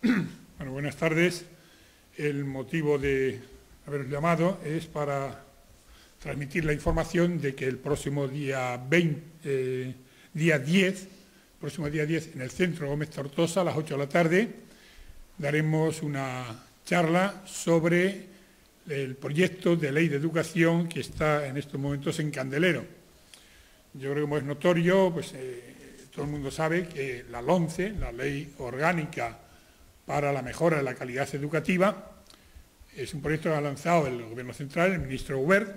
Bueno, buenas tardes. El motivo de haberos llamado es para transmitir la información de que el próximo día, 20, eh, día 10, próximo día 10, en el Centro Gómez Tortosa, a las 8 de la tarde, daremos una charla sobre el proyecto de ley de educación que está en estos momentos en Candelero. Yo creo que como es notorio, pues eh, todo el mundo sabe que la LONCE, la Ley Orgánica para la Mejora de la Calidad Educativa, es un proyecto que ha lanzado el Gobierno Central, el ministro Hubert,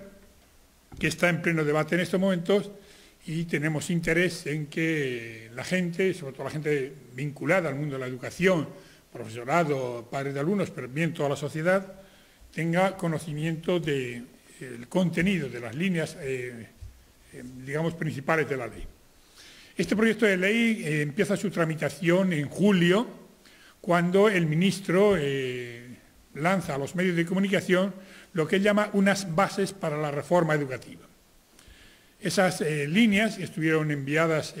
que está en pleno debate en estos momentos y tenemos interés en que la gente, sobre todo la gente vinculada al mundo de la educación, profesorado, padres de alumnos, pero bien toda la sociedad, tenga conocimiento del contenido de las líneas, eh, eh, digamos, principales de la ley. Este proyecto de ley eh, empieza su tramitación en julio, cuando el ministro lanza a los medios de comunicación lo que él llama unas bases para la reforma educativa. Esas líneas estuvieron enviadas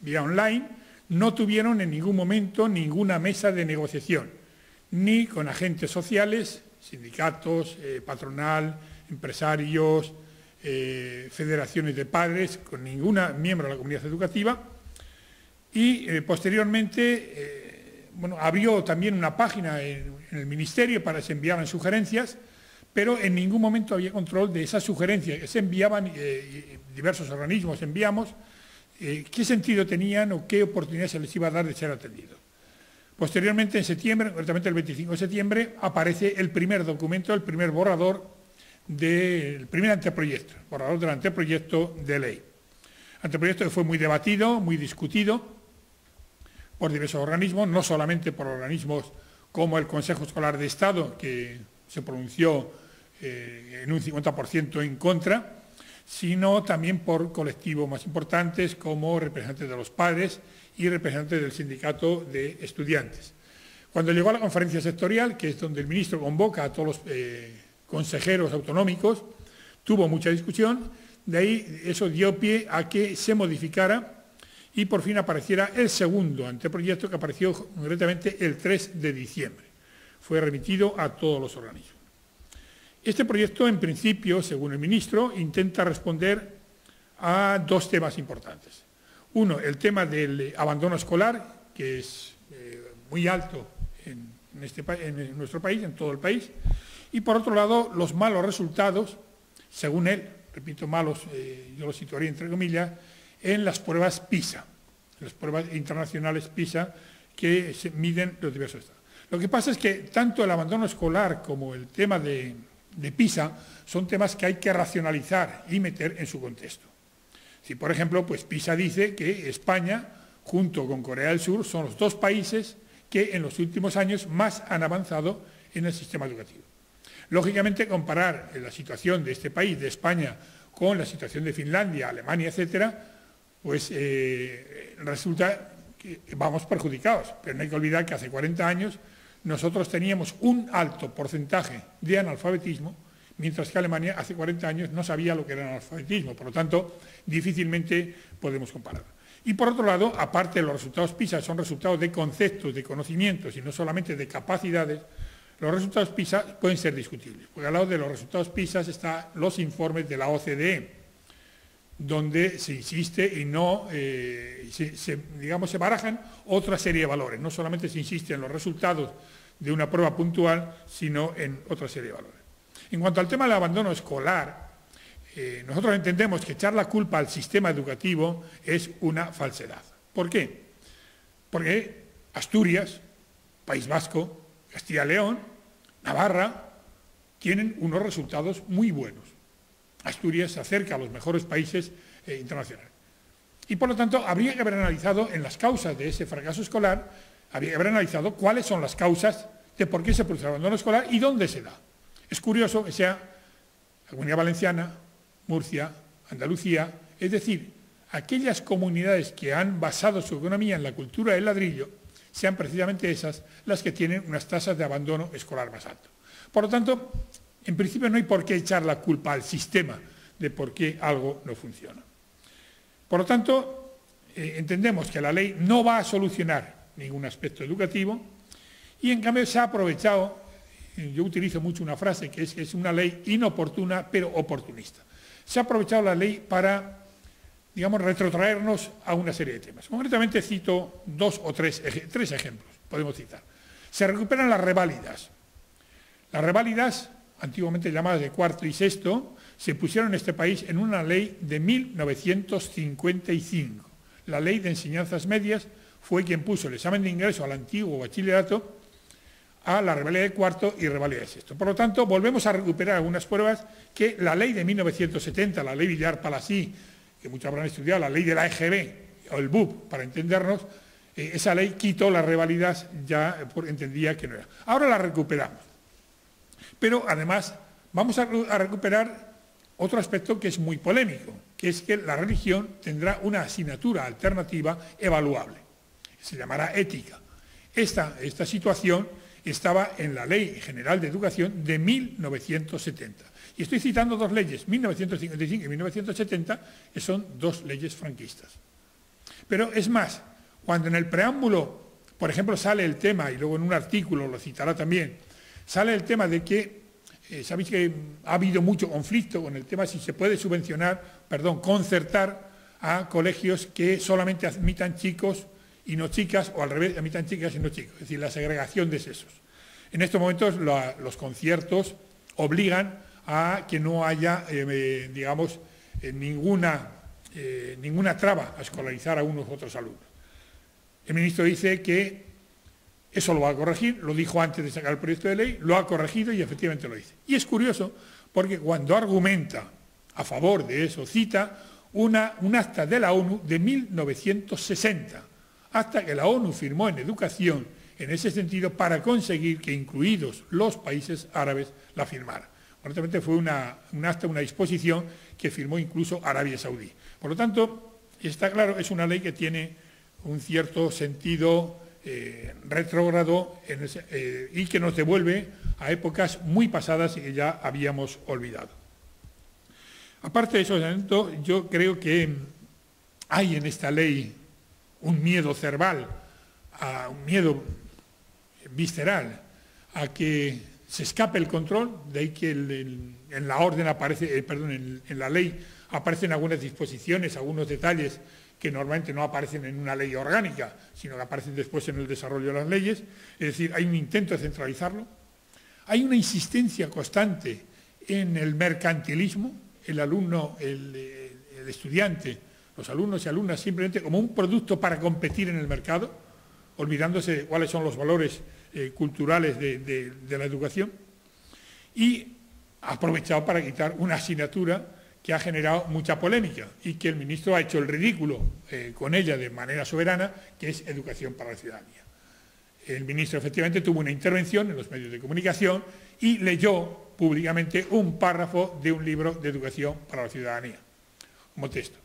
vía online, no tuvieron en ningún momento ninguna mesa de negociación, ni con agentes sociales, sindicatos, eh, patronal, empresarios, eh, federaciones de padres, con ninguna miembro de la comunidad educativa. Y eh, posteriormente, bueno, abrió también una página en, el Ministerio para que se enviaran sugerencias, pero en ningún momento había control de esas sugerencias que se enviaban, diversos organismos enviamos, qué sentido tenían o qué oportunidad se les iba a dar de ser atendidos. Posteriormente, en septiembre, concretamente el 25 de septiembre, aparece el primer documento, el primer borrador del primer anteproyecto, borrador del anteproyecto de ley. Anteproyecto que fue muy debatido, muy discutido por diversos organismos, no solamente por organismos como el Consejo Escolar de Estado, que se pronunció eh, en un 50% en contra, sino también por colectivos más importantes como representantes de los padres y representantes del sindicato de estudiantes. Cuando llegó a la conferencia sectorial, que es donde el ministro convoca a todos los eh, consejeros autonómicos, tuvo mucha discusión, de ahí eso dio pie a que se modificara y por fin apareciera el segundo anteproyecto que apareció concretamente el 3 de diciembre. Fue remitido a todos los organismos. Este proyecto, en principio, según el ministro, intenta responder a dos temas importantes. Uno, el tema del abandono escolar, que es eh, muy alto este en, nuestro país, en todo el país. Y por otro lado, los malos resultados, según él, repito, malos, eh, yo lo situaría entre comillas, en las pruebas PISA, las pruebas internacionales PISA que se miden los diversos estados. Lo que pasa es que tanto el abandono escolar como el tema de PISA son temas que hay que racionalizar y meter en su contexto. Si, por ejemplo, pues PISA dice que España, junto con Corea del Sur, son los dos países que en los últimos años más han avanzado en el sistema educativo. Lógicamente, comparar la situación de este país, de España, con la situación de Finlandia, Alemania, etcétera, pues eh, resulta que vamos perjudicados. Pero no hay que olvidar que hace 40 años nosotros teníamos un alto porcentaje de analfabetismo mientras que Alemania hace 40 años no sabía lo que era analfabetismo, por lo tanto, difícilmente podemos comparar. Y por otro lado, aparte de los resultados PISA, son resultados de conceptos, de conocimientos y no solamente de capacidades, los resultados PISA pueden ser discutibles, porque al lado de los resultados PISA están los informes de la OCDE, donde se insiste y no, eh, digamos, se barajan otra serie de valores. No solamente se insiste en los resultados de una prueba puntual, sino en otra serie de valores. En cuanto al tema del abandono escolar, eh, nosotros entendemos que echar la culpa al sistema educativo es una falsedad. ¿Por qué? Porque Asturias, País Vasco, Castilla y León, Navarra, tienen unos resultados muy buenos. Asturias se acerca a los mejores países eh, internacionales. Y por lo tanto, habría que haber analizado en las causas de ese fracaso escolar, habría que haber analizado cuáles son las causas de por qué se produce el abandono escolar y dónde se da. Es curioso que sea la Comunidad Valenciana, Murcia, Andalucía, es decir, aquellas comunidades que han basado su economía en la cultura del ladrillo, sean precisamente esas las que tienen unas tasas de abandono escolar más altas. Por lo tanto, en principio no hay por qué echar la culpa al sistema de por qué algo no funciona. Por lo tanto, eh, entendemos que la ley no va a solucionar ningún aspecto educativo Y en cambio se ha aprovechado, yo utilizo mucho una frase que es que es una ley inoportuna pero oportunista. Se ha aprovechado la ley para, digamos, retrotraernos a una serie de temas. Concretamente cito dos o tres, tres ejemplos, podemos citar. Se recuperan las reválidas. Las reválidas, antiguamente llamadas de cuarto y sexto, se pusieron en este país en una ley de 1955. La ley de enseñanzas medias fue quien puso el examen de ingreso al antiguo bachillerato a la revalida de cuarto y revalida de sexto. Por lo tanto, volvemos a recuperar algunas pruebas que la ley de 1970, la ley Villar Palasí, que muchos habrán estudiado, la ley de la EGB o el BUP, para entendernos, eh, esa ley quitó las revalidas, ya entendía que no era. Ahora la recuperamos. Pero además vamos a recuperar otro aspecto que es muy polémico, que es que la religión tendrá una asignatura alternativa evaluable. Se llamará ética. Esta, esta situación estaba en la Ley General de Educación de 1970. Y estoy citando dos leyes, 1955 y 1970, que son dos leyes franquistas. Pero es más, cuando en el preámbulo, por ejemplo, sale el tema, y luego en un artículo lo citará también, sale el tema de que, eh, sabéis que ha habido mucho conflicto con el tema si se puede subvencionar, perdón, concertar a colegios que solamente admitan chicos y no chicas, o al revés, admitan chicas y no chicos, es decir, la segregación de sexos. En estos momentos los conciertos obligan a que no haya, eh, digamos, eh, ninguna, ninguna traba a escolarizar a unos u otros alumnos. El ministro dice que eso lo va a corregir, lo dijo antes de sacar el proyecto de ley, lo ha corregido y efectivamente lo dice. Y es curioso porque cuando argumenta a favor de eso, cita una, un acta de la ONU de 1960 hasta que la ONU firmó en educación en ese sentido para conseguir que incluidos los países árabes la firmaran. Concretamente fue una, un acta, una disposición que firmó incluso Arabia Saudí. Por lo tanto, está claro, es una ley que tiene un cierto sentido eh, retrógrado eh, y que nos devuelve a épocas muy pasadas y que ya habíamos olvidado. Aparte de eso, yo creo que hay en esta ley un miedo cerval, un miedo visceral, a que se escape el control, de ahí que en la orden aparece, eh, perdón, en, la ley aparecen algunas disposiciones, algunos detalles que normalmente no aparecen en una ley orgánica, sino que aparecen después en el desarrollo de las leyes. Es decir, hay un intento de centralizarlo. Hay una insistencia constante en el mercantilismo, el alumno, el estudiante los alumnos y alumnas simplemente como un producto para competir en el mercado, olvidándose de cuáles son los valores eh, culturales de, la educación, y aprovechado para quitar una asignatura que ha generado mucha polémica y que el ministro ha hecho el ridículo eh, con ella de manera soberana, que es educación para la ciudadanía. El ministro efectivamente tuvo una intervención en los medios de comunicación y leyó públicamente un párrafo de un libro de educación para la ciudadanía, como texto.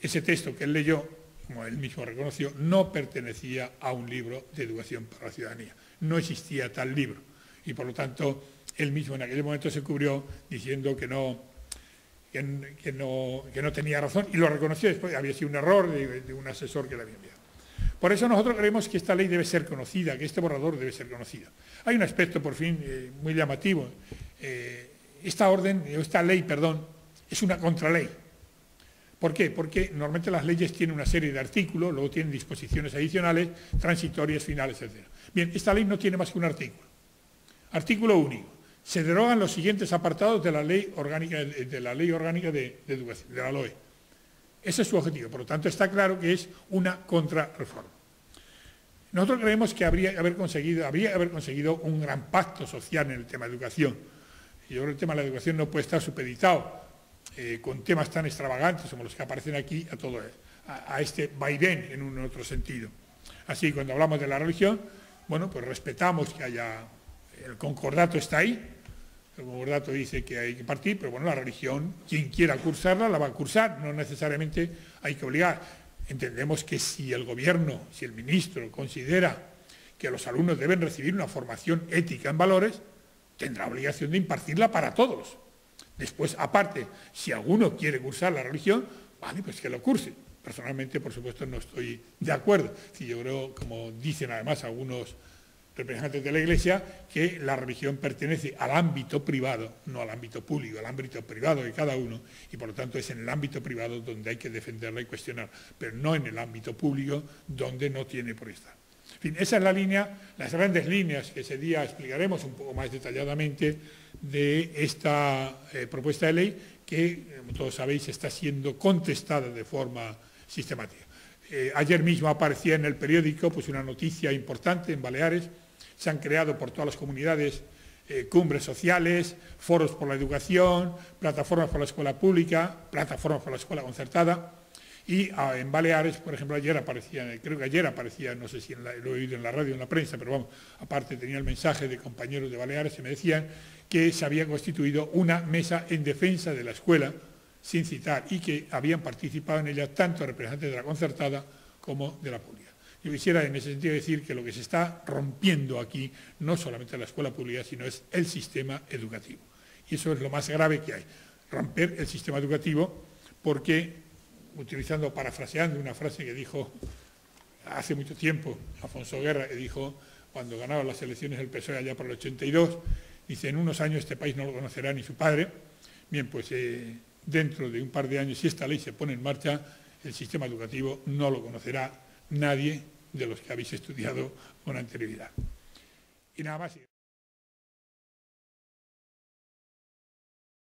Ese texto que él leyó, como él mismo reconoció, no pertenecía a un libro de educación para la ciudadanía. No existía tal libro. Y por lo tanto, él mismo en aquel momento se cubrió diciendo que no, que, no, tenía razón y lo reconoció después. Había sido un error de, un asesor que le había enviado. Por eso nosotros creemos que esta ley debe ser conocida, que este borrador debe ser conocido. Hay un aspecto, por fin, eh, muy llamativo. Eh, esta orden, esta ley, perdón, es una contraley. ¿Por qué? Porque normalmente las leyes tienen una serie de artículos, luego tienen disposiciones adicionales, transitorias, finales, etc. Bien, esta ley no tiene más que un artículo. Artículo único. Se derogan los siguientes apartados de la ley orgánica de, la ley orgánica de, la LOE. Ese es su objetivo. Por lo tanto, está claro que es una contrarreforma. Nosotros creemos que habría haber conseguido, habría haber conseguido un gran pacto social en el tema de educación. Yo creo que el tema de la educación no puede estar supeditado eh, con temas tan extravagantes como los que aparecen aquí a, todo, a, este vaivén en un otro sentido. Así, cuando hablamos de la religión, bueno, pues respetamos que haya, el concordato está ahí, el concordato dice que hay que partir, pero bueno, la religión, quien quiera cursarla, la va a cursar, no necesariamente hay que obligar. Entendemos que si el gobierno, si el ministro considera que los alumnos deben recibir una formación ética en valores, tendrá obligación de impartirla para todos. Después, aparte, si alguno quiere cursar la religión, vale, pues que lo curse. Personalmente, por supuesto, no estoy de acuerdo. Si yo creo, como dicen además algunos representantes de la Iglesia que la religión pertenece al ámbito privado, no al ámbito público, al ámbito privado de cada uno, y por lo tanto es en el ámbito privado donde hay que defenderla y cuestionar, pero no en el ámbito público donde no tiene por estar. En fin, esa es la línea, las grandes líneas que ese día explicaremos un poco más detalladamente de esta eh, propuesta de ley que, como todos sabéis, está siendo contestada de forma sistemática. Eh, ayer mismo aparecía en el periódico pues, una noticia importante en Baleares, se han creado por todas las comunidades eh, cumbres sociales, foros por la educación, plataformas por la escuela pública, plataformas por la escuela concertada. Y ah, en Baleares, por ejemplo, ayer aparecía, creo que ayer aparecía, no sé si lo he oído en la radio o en la prensa, pero vamos, aparte tenía el mensaje de compañeros de Baleares que me decían que se había constituido una mesa en defensa de la escuela, sin citar, y que habían participado en ella tanto representantes de la concertada como de la pública. Yo quisiera en ese sentido decir que lo que se está rompiendo aquí no solamente la escuela pública, sino es el sistema educativo. Y eso es lo más grave que hay, romper el sistema educativo, porque, utilizando, parafraseando una frase que dijo hace mucho tiempo Afonso Guerra, que dijo cuando ganaba las elecciones del PSOE allá por el 82, dice, en unos años este país no lo conocerá ni su padre. Bien, pues eh, dentro de un par de años, si esta ley se pone en marcha, el sistema educativo no lo conocerá nadie de los que habéis estudiado con anterioridad. Y nada más.